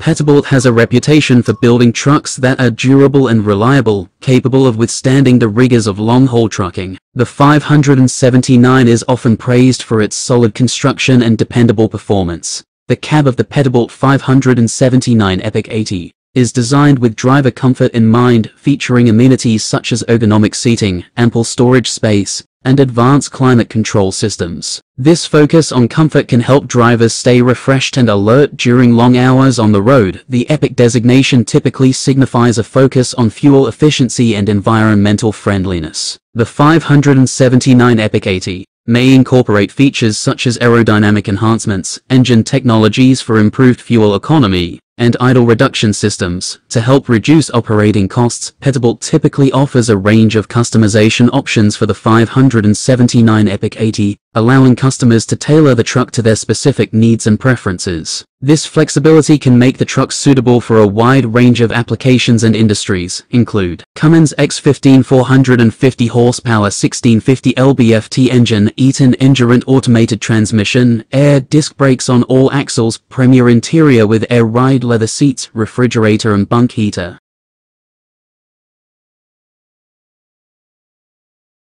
Peterbilt has a reputation for building trucks that are durable and reliable, capable of withstanding the rigors of long-haul trucking. The 579 is often praised for its solid construction and dependable performance. The cab of the Peterbilt 579 Epiq 80 is designed with driver comfort in mind, featuring amenities such as ergonomic seating, ample storage space, and advanced climate control systems. This focus on comfort can help drivers stay refreshed and alert during long hours on the road. The EPIQ designation typically signifies a focus on fuel efficiency and environmental friendliness. The 579 EPIQ 80 may incorporate features such as aerodynamic enhancements, engine technologies for improved fuel economy, and idle reduction systems. To help reduce operating costs, Peterbilt typically offers a range of customization options for the 579 Epiq 80, allowing customers to tailor the truck to their specific needs and preferences. This flexibility can make the truck suitable for a wide range of applications and industries, include Cummins X15 450 horsepower 1650 LBFT engine, Eaton Endurant automated transmission, air disc brakes on all axles, premier interior with air ride leather seats, refrigerator and bunk heater.